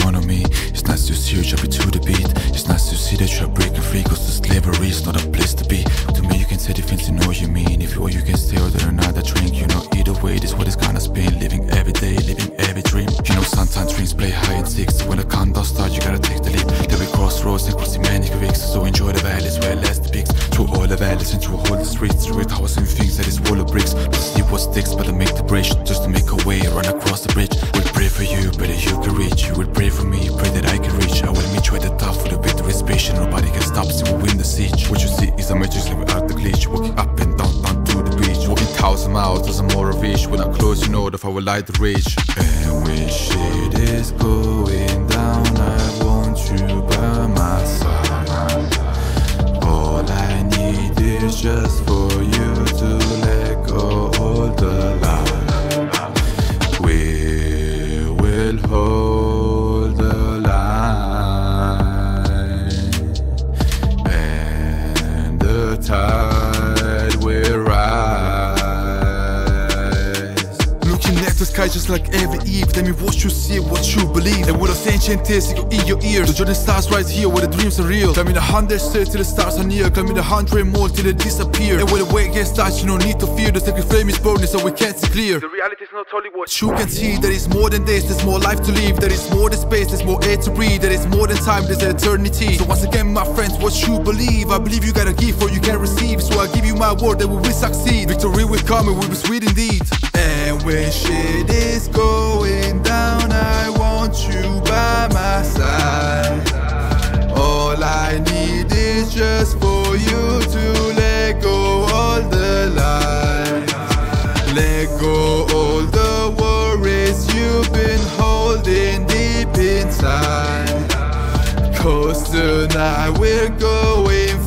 front of me. It's nice to see you jumping to the beat. It's nice to see that you're breaking free, cause the slavery is not a place to be. To me, you can say the things you know what you mean. If you or you can stay order another drink, you know, either way, this what it's gonna spin. Living every day, living every dream. You know, sometimes dreams play high and six. When the countdown starts, you gotta take the leap. There we crossroads and crossing many creeks. So enjoy the valleys where less the peaks. Through all the valleys and through all the streets. Through it, houses and things that is wall of bricks. To see what sticks, but to make the bridge. Just to make a way, run across the bridge. We'll pray for you, but up and down, down to the beach. Walking thousand miles, doesn't more of reach. When I close, you know that I will light the reach. And when shit is going down, I want you by my side. All I need is just for Just like every eve. Tell me what you see, what you believe. And with those ancient tales go in your ears. The journey starts right here where the dreams are real. Climbing the hundred stairs till the stars are near. Climbing a hundred more till they disappear. And when the way gets dark you don't need to fear. The sacred flame is burning so we can't see clear. The reality is not only what you can see there is more than this, there's more life to live. There is more than space, there's more air to breathe. There is more than time, there's eternity. So once again my friends, what you believe I believe you gotta give or you can receive. So I give you my word that we will succeed. Victory will come and will be sweet indeed. And just for you to let go all the lies let go all the worries you've been holding deep inside. Cause tonight we're going